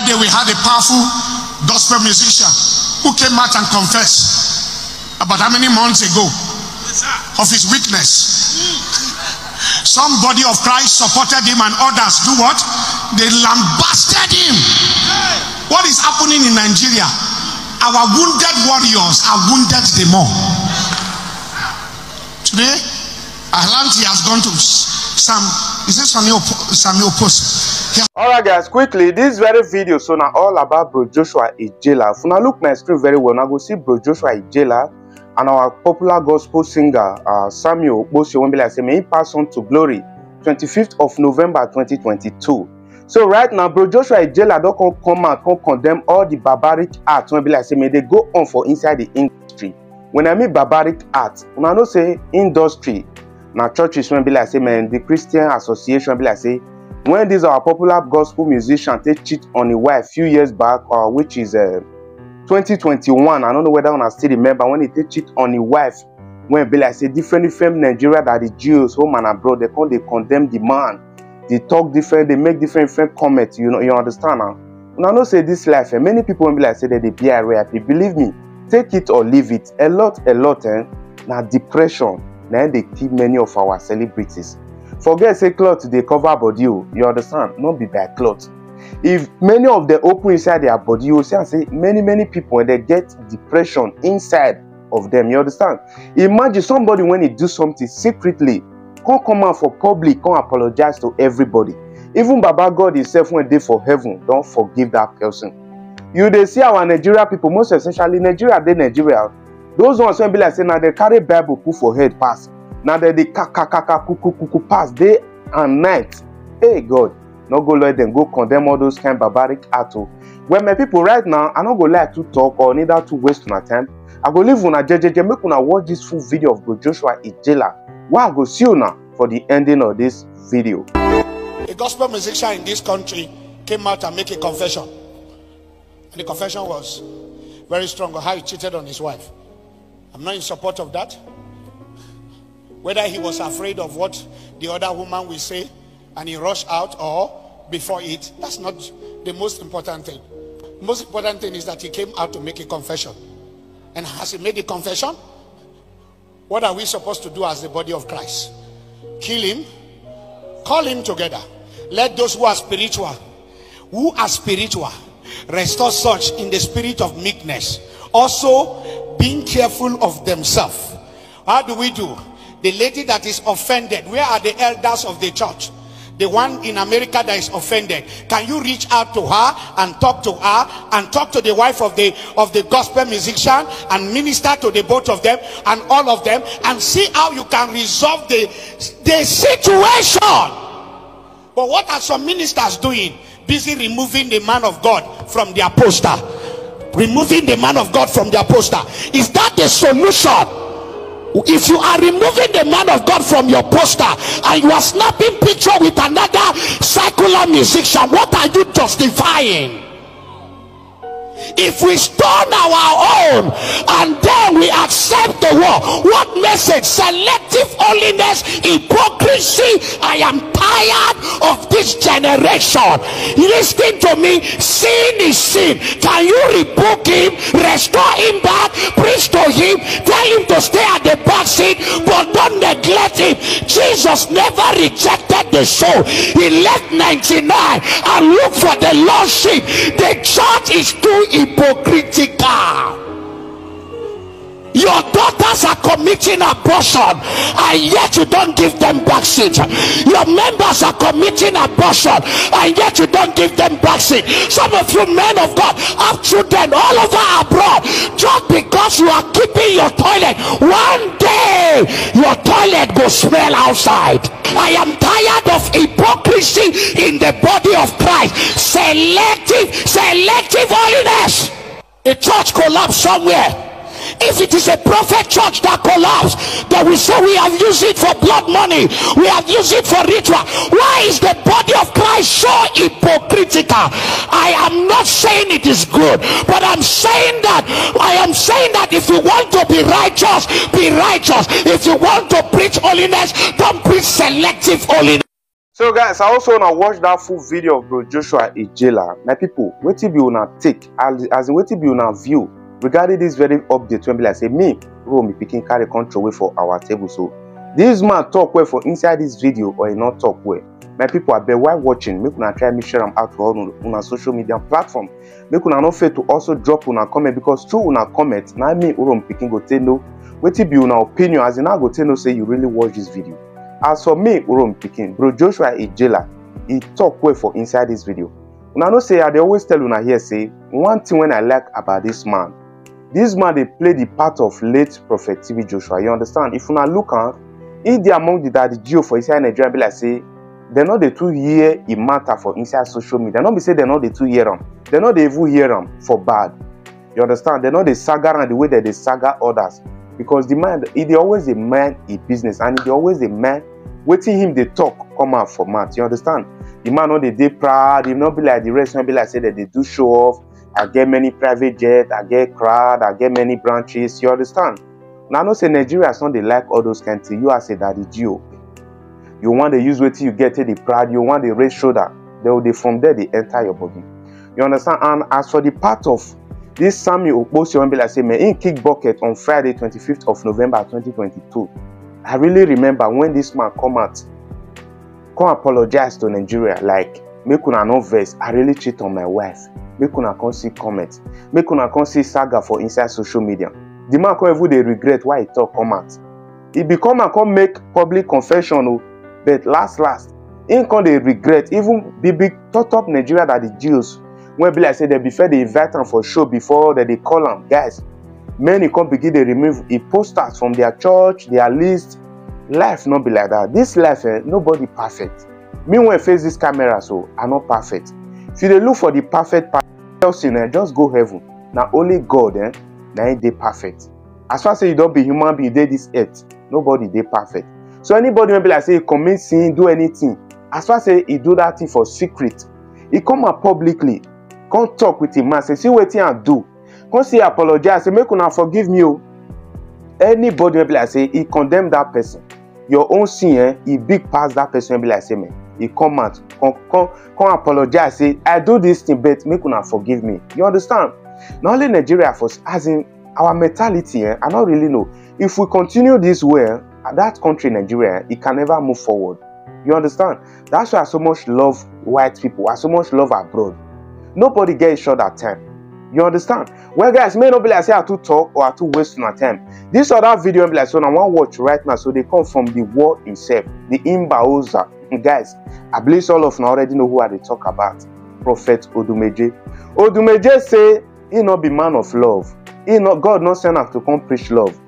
other day we had a powerful gospel musician who came out and confessed about how many months ago of his weakness. Somebody of Christ supported him and others do what? They lambasted him. What is happening in Nigeria? Our wounded warriors are wounded the more. Today, I learned he has gone to Sam. Is this Samuel Samuel Post? He alright guys quickly this very video so now all about bro joshua ijela if una look my screen very well now go see bro joshua ijela and our popular gospel singer uh, samuel be like say may he pass on to glory 25th of november 2022 so right now bro joshua ijela don come come out come condemn all the barbaric art wey be like say may dey go on for inside the industry when i mean barbaric art una know say industry na churches wey be like say man the christian association be like say when this our popular gospel musician take cheat on a wife few years back uh, which is uh, 2021 i don't know whether una still remember when he take cheat on a wife when be like say different different nigeria that the jews home and abroad they come dey condemn the man. They talk different they make different different comments you know you understand now? Una know say this life eh, many people wey be like say they dey be happy believe me take it or leave it. A lot a lot eh, na depression na dey kill many of our celebrities. Forget say cloth dey cover body you understand? No be by cloth. If many of them open inside their body you see am say many many people dey get depression inside of them you understand? Imagine somebody when he do something secretly come come out for public come apologize to everybody. Even baba god himself wey dey for heaven don forgive that person. You dey see our nigeria people most especially nigeria dey nigeria those ones wey be like say na dey carry bible put for head pass na dem dey kakakaka kukukuku pass day and night hey god no go let dem go condemn all those kind barbaric art o well my people right now i no go like to talk or neither to waste una time i go leave una jejeje make una watch this full video of bro joshua ijela wey i go see una for the ending of this video. a gospel musician in this country came out and make a confession. And the confession was very strong on how he cheated on his wife. I'm not in support of that. Whether he was afraid of what the other woman will say and he rushed out or before it, that's not the most important thing. Most important thing is that he came out to make a confession. And has he made a confession? What are we supposed to do as the body of Christ? Kill him, call him together. Let those who are spiritual, who are spiritual, restore such in the spirit of meekness. Also, being careful of themselves. How do we do? The lady that is offended, where are the elders of the church? The one in America that is offended. Can you reach out to her and talk to her and talk to the wife of the of the gospel musician and minister to the both of them and all of them and see how you can resolve the the situation? But what are some ministers doing? Busy removing the man of God from their poster. Removing the man of God from their poster. Is that the solution? If you are removing the man of God from your poster and you are snapping picture with another secular musician, what are you justifying? If we stone our own and then we accept the war what message? Selective holiness hypocrisy. I am tired of this generation. Listen to me. Sin is sin. Can you rebuke him restore him back preach to him tell him to stay at the back seat but don't neglect him? Jesus never rejected the soul. He left 99 and look for the lost sheep the church is too hypocritical your daughters are committing abortion. And yet you don't give them back seat your members are committing abortion. And yet you don't give them back seat some of you men of god have children all over abroad. Just because you are keeping your toilet one day your toilet will smell outside. I am tired of hypocrisy in the body of christ. Selective selective holiness. A church collapse somewhere if it is a prophet church that collapsed that we say we have used it for blood money. We have used it for ritual. Why is the body of christ so hypocritical? I am not saying it is good but i'm saying that i am saying that if you want to be righteous be righteous. If you want to preach holiness don't preach selective holiness. So guys i also wanna watch that full video of bro joshua Iginla. My people wetin be una take? As as in wetin be una view regarding this very update wey be like say me romi pikin carry control wey for our table. So this man talk well for inside this video or e no talk well? My people abeg while watching. Make una try make share am out to all una social media platform. Make una no fail to also drop una comment because through una comment na me urom pikin go take know wetin be una opinion. As in how i go take know say you really watch this video. As for me urom pikin bro joshua ijela e talk well for inside this video. Una know say i dey always tell una here say one thing wey i like about this man this man dey play the part of late prophet tb joshua. You understand? If una look am he dey among the daddy geo for inside nigeria be like say dem no dey too hear e matter for inside social media. No be say dem no dey too hear am dem no dey even hear am for bad. You understand? Dem no dey saga am the way dem dey saga others. Because the man e dey always dey mind e business and e dey always dey mind wetin him dey talk come out for mouth. You understand? The man no dey dey proud. E no be like the rest no be like say dem dey do show off i get many private jet i get crowd i get many branches you understand? Na know say nigerians no dey like all those kind thing. You as a daddy geo you want dey use wetin you get take dey proud you want the raise shoulder they go dey from there they enter your body. You understand? And as for the part of this samuel Okposo wey be like say man in kick bucket on friday twenty-fifth of november twenty twenty-two. I really remember when this man come out come apologize to nigeria like make una no vex. I really cheat on my wife make una come see comment. Make una come see saga for inside social media. The man come even dey regret why he talk come out. E be come make public confession o but last last him come dey regret even big big top nigeria that the jews wey be like say dem before dey invite am for show before dem dey call am. Guys many come begin dey remove e posters from their church their list. Life no be like that. This life eh nobody perfect. Me face this camera so i no perfect if you dey look for the perfect person eh just go heaven. Na only god eh na him dey perfect. As far as say you don be human being dey this earth nobody dey perfect. So anybody wey be like say e commit sin do anything as far as say e do that thing for secret e come out publicly come talk with him man say see wetin i do? Come say apologize say make una forgive me o anybody wey be like say e condemn that person your own sin eh e big pass that person wey be like say man e come out come come come apologize say i do this thing but make una forgive me. You understand? Na only nigeria for as in our mentality eh i no really know. If we continue this way eh that country nigeria e can never move forward. You understand? That's why i so much love white people. I so much love abroad. Nobody get each other time. You understand? Well guys may not be like say i too talk or i too waste una time. This other video I be like so na wan watch right now. So dey come from the war itself the imbaoza guys i believe all of una already know who i talk about. Prophet odumeje. Odumeje say he no be man of love. He no god no send am to come preach love.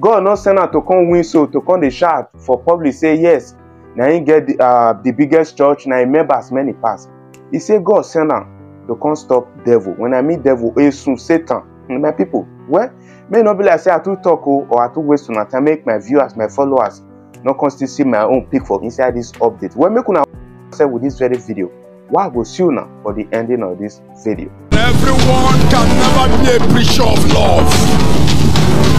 God no send am to come win soul to come dey shout for public say yes na him get the, uh, the biggest church na him members many pass he say god send am to come stop devil. When i mean devil esun satan my people well may no be like say i too talk o or i too waste una time make my viewers my followers no come still see my own pic for inside this update well make una yourself with this very video why i go see una for the ending of this video. Everyone can never be a preacher of love.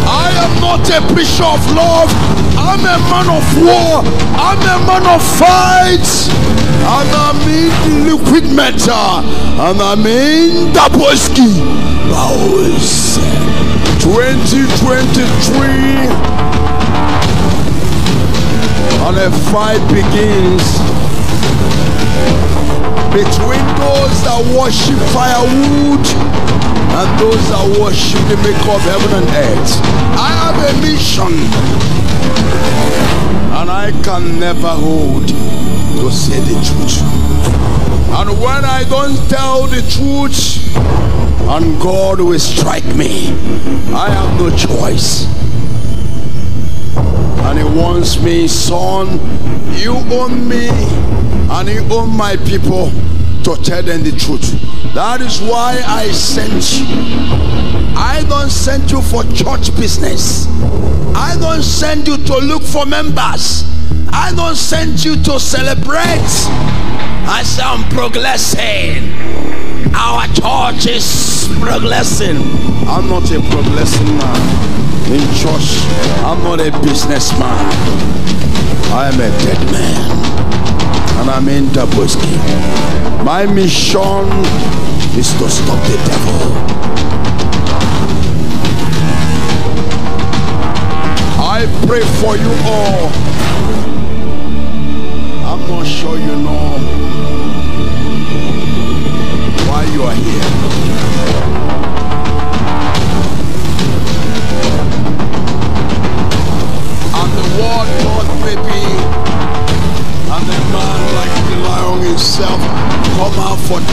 I am not a preacher of love. I'm a man of war. I'm a man of fights. And I'm in liquid metal. And I'm in Daboski. Bowers. 2023. And a fight begins between those that worship firewood and those that worship the maker of heaven and earth. I have a mission and I can never hold to say the truth. And when I don't tell the truth, and God will strike me, I have no choice. And He wants me, son, you own me and you own my people to tell them the truth. That is why I sent you. I don't send you for church business. I don't send you to look for members. I don't send you to celebrate. I say I'm progressing. Our church is progressing. I'm not a progressing man. In church, I'm not a businessman. I am a dead man. and I'm Indaboski. My mission is to stop the devil. I pray for you all. I'm not sure you know why you are here.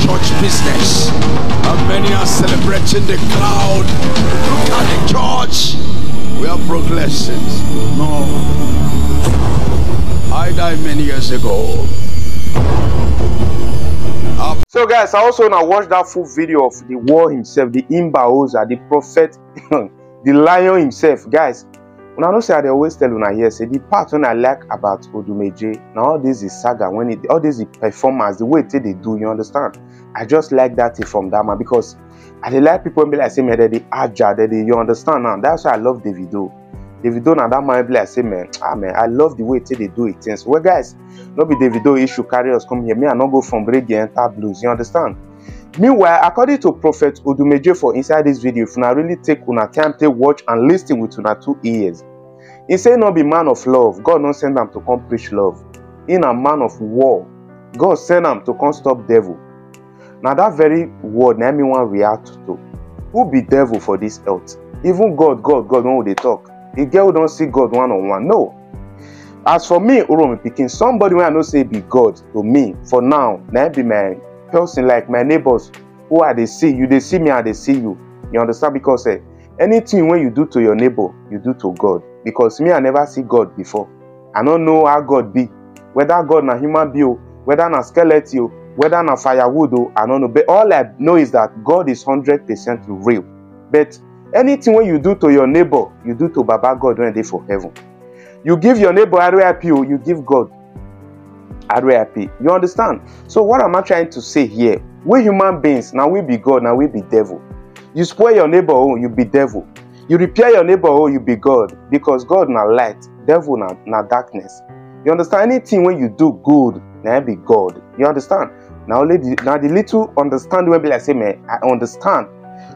Church business. And many are celebrating the crowd. Look at the church. We are progressing. No. I died many years ago. So guys, I also now watch that full video of the war himself, the Imbaoza, the prophet, the lion himself. Guys, I know say I dey always tell una here, say the part when I like about Odumeje, now all this is saga, when it all this is performance, the way it they do, you understand? I just like that thing from that man because I dey like people when be like say man, they dey agile, they dey, you understand now. That's why I love Davido. Davido na that man be like say man, ah man, I love the way it they do it things. Well guys, no be Davido issue carry us come here. Me, I not go from reggae enter blues. You understand? Meanwhile, according to Prophet Odumeje for inside this video, if una really take una time take watch and listen with una two ears, he say no be man of love. God no send am to come preach love. In a man of war, God send am to come stop devil. Now that very word, na me wan react to. Who be devil for this earth? Even God, God, God, when dey talk, the girl don see God one on one. No. As for me, Uromi pikin, somebody wey I know say be God to me for now, him be my person like my neighbors who are they see. You they see me, I they see you. You understand? Because eh, anything wey you do to your neighbor, you do to God. Because me, I never see God before. I don't know how God be. Whether God na human o, whether na skeleton, whether na firewood, I don't know. But all I know is that God is hundred percent real. But anything wey you do to your neighbor, you do to Baba God when dey for heaven. You give your neighbor RIP, you give God RIP. You understand? So what am I trying to say here? We human beings, now we be God, now we be devil. You spoil your neighbor, oh, you be devil. You repair your neighbor, oh, you be God. Because God now light, devil now, na darkness. You understand? Anything when you do good, now be God. You understand? Now the, now the little understand when be like say, man, I understand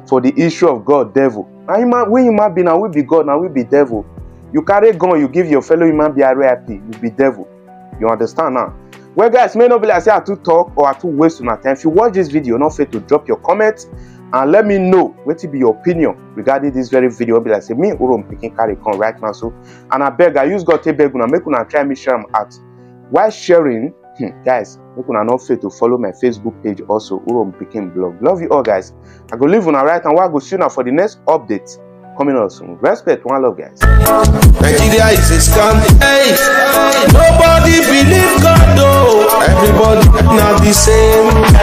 for the issue of God, devil. Now human, we human being, now we be God, now we be devil. You carry gun, you give your fellow human being RIP, you be devil. You understand now? Well, guys, may not be like say I too talk or I too waste my time. If you watch this video, not fail to drop your comments and let me know what be your opinion regarding this very video. Be like say me Urom picking carry con right now. So, and I beg, I use God to beg una make una try me share am out. While sharing, hmm, guys, make una not fail to follow my Facebook page also Urom picking blog. Love you all, guys. I go leave una right and I go see now for the next update coming out soon. Respect, one love, guys. Nigeria is a scam. Hey, nobody believe God though. Everybody not the same.